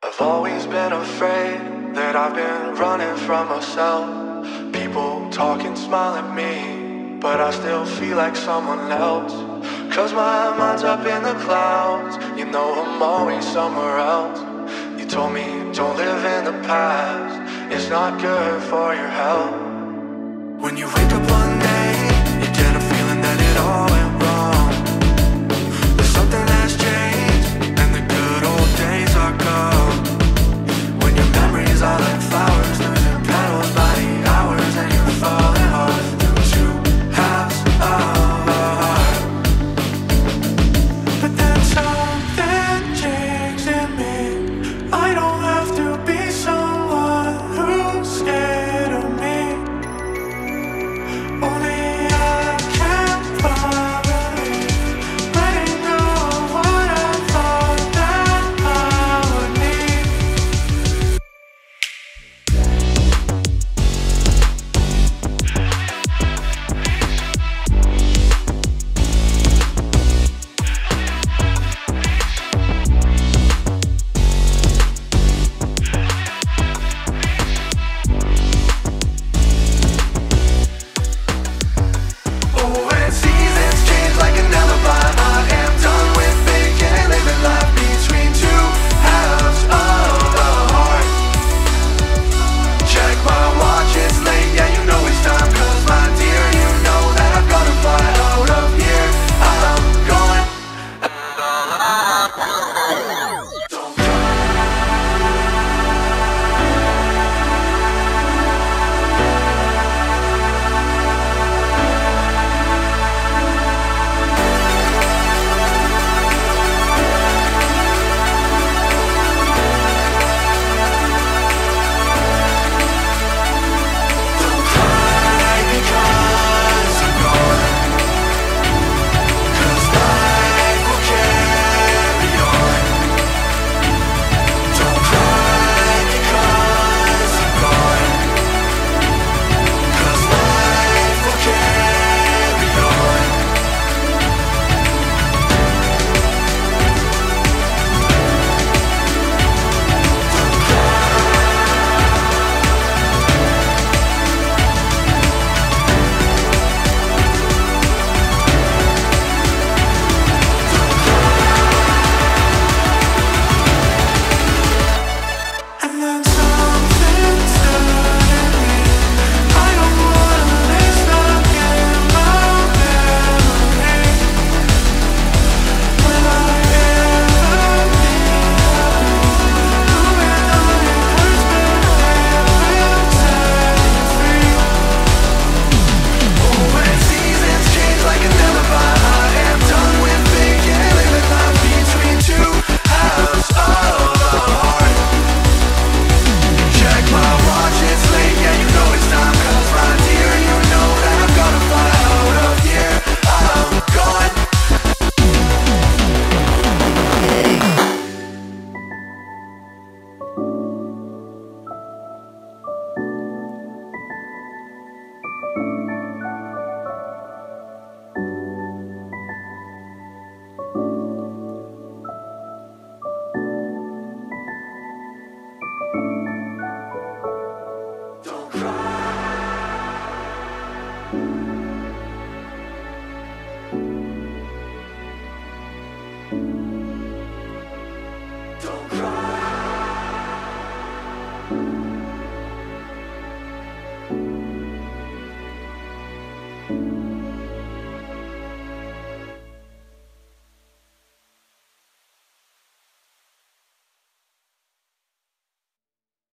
I've always been afraid that I've been running from myself. People talking, smile at me, but I still feel like someone else. Cause my mind's up in the clouds, you know I'm always somewhere else. You told me don't live in the past, it's not good for your health. When you wake up one